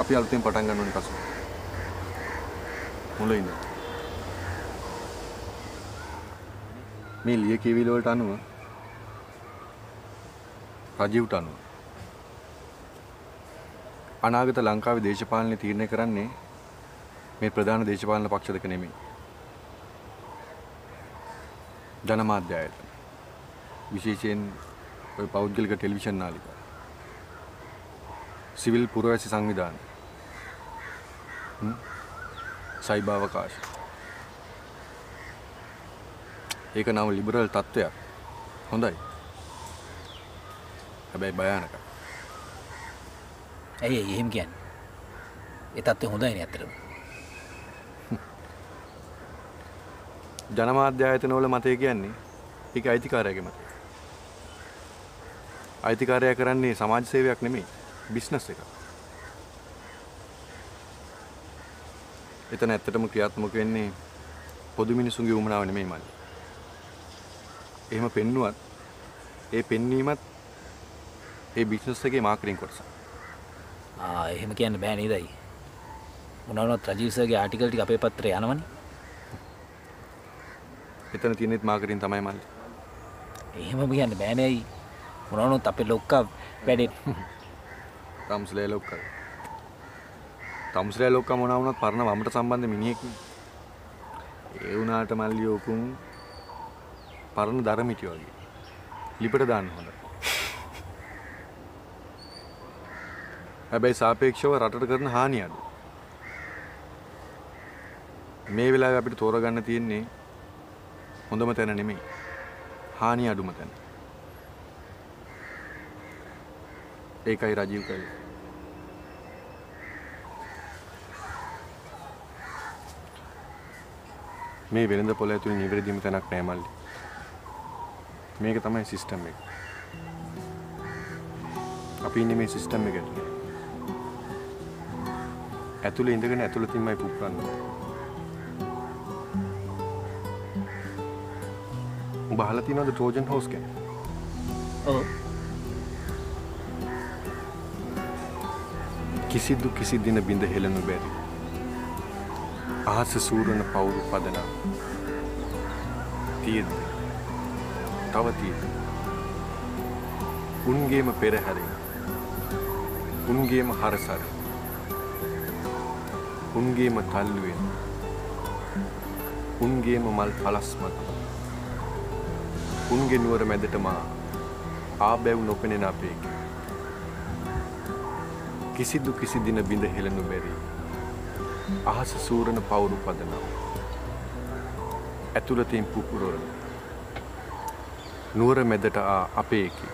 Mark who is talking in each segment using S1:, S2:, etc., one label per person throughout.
S1: අපි අලුතෙන් පටන් ගන්න ඕනේ කසු. මුලින්ද. මේ ලිය කියවිල වලට අනුව රජීව්ට අනුව අනාගත ලංකාවේ දේශපාලනය තීරණය කරන්නේ මේ ප්‍රධාන දේශපාලන පක්ෂ දෙක නෙමෙයි. ජනමාධ්‍ය ආයතන. විශේෂයෙන් ඔය පෞද්ගලික ටෙලිවිෂන් නාලිකා. සිවිල් පුරවැසි සංවිධාන. සයිභාවකාශ. ඒක නම් ලිබරල් තත්ත්වයක්. හොඳයි. හැබැයි භයානකයි.
S2: ඇයි එහෙම කියන්නේ? ඒ තත්ත්වය හොඳයි නේ ඇත්තටම.
S1: ජනමාධ්‍ය ආයතන වල මතය කියන්නේ ඒක අයිතිකාරයාගේ මතය. අයිතිකාරයා කරන්නේ සමාජ සේවයක් නෙමෙයි බිස්නස් එකක්. එතන ඇත්තටම ක්‍රියාත්මක වෙන්නේ පොදු මිනිසුන්ගේ උමනාව නෙමෙයි මල්ලි. එහෙම පෙන්නුවත් ඒ පෙන්වීමත් ඒ බිස්නස් එකේ මාකටිං කොටස.
S2: ආ එහෙම කියන්න බෑ නේදයි. මොනවනොත් රජීව් සර්ගේ ආටිකල් ටික අපේ පත්‍රේ යනවනේ.
S1: එතන තියෙනෙත් මාකටිං තමයි මල්ලි.
S2: එහෙමම කියන්න බෑනේ අයි. මොනවනොත් අපේ ලොක්කා වැඩේ
S1: තම්ස්ලේ ලොක්කා. තම්ස්ලේ ලොක්කා මොනවා වුණත් පරණ වමට සම්බන්ධ මිනිහෙක් නේ. ඒ වුණාට මල්ලි ඔකුන් පරණ දරමිටි වගේ. ලිපට දාන්න හොඳයි. හැබැයි සාපේක්ෂව රටට කරන හානිය අඩු. මේ වෙලාවේ අපිට තෝරගන්න තියෙන්නේ හොඳම තැන නෙමෙයි. හානිය අඩුම තැන. ඒකයි රජීව් කළේ. මේ වෙළඳ පොළ ඇතුලේ නිවැරදිම තැනක් නෑ මල්ලි. මේක තමයි සිස්ටම් එක. අපි ඉන්නේ මේ සිස්ටම් එක ඇතුලේ. ඇතුලේ ඉඳගෙන ඇතුළතින්මයි පුප්පන්නේ. උඹ අහලා තියෙනවද ට්‍රෝජන් හවුස් ගැන?
S2: ඔව්.
S1: කිසිදු කිසි දින බිඳ හෙළනු බැරි. අහස සූරන පවුරු පදනම්. තියෙද්ද. තව තියෙද්ද. උන්ගේම පෙරහැරෙන්. උන්ගේම හරසර. උන්ගේම තල්ලුවෙන්. උන්ගේම මල් පලස් මත. උන්ගේ නුවර මැදටම ආබැව් නොපෙනෙන අපේකි. කිසිදු කිසි දින බිඳ හෙළනු බැරි. අහස සූරණ පවුරු පදනම්. ඇතුළතින් පුපුරවන. නුවර මැදට ආ අපේකි.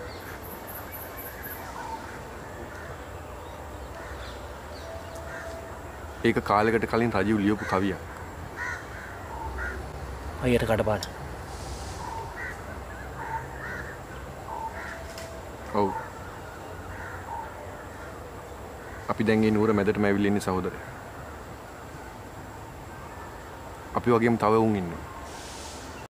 S1: ඒක කාලෙකට කලින් රජීව් ලියපු කවියක්.
S2: හයියට කඩපාඩම්.
S1: ඔව්. අපි දැන් ඒ නුවර මැදටම ඇවිල්ලා ඉන්නේ සහෝදරයා. අපි වගේම තව උන් ඉන්නවා.